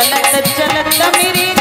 चलत चलत मेरी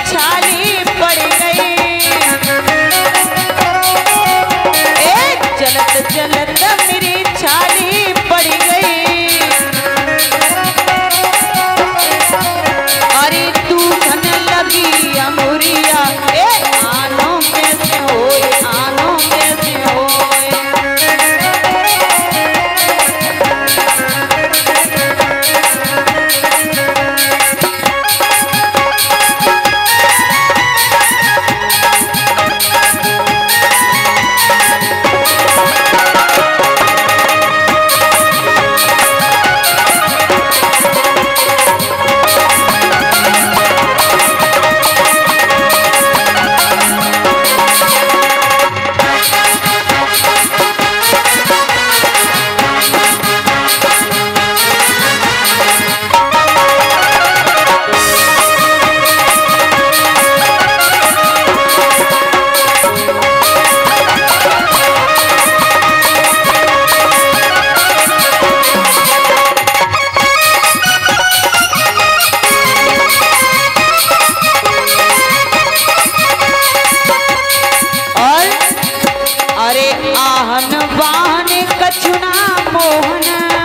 लक्ष्मण मोहन।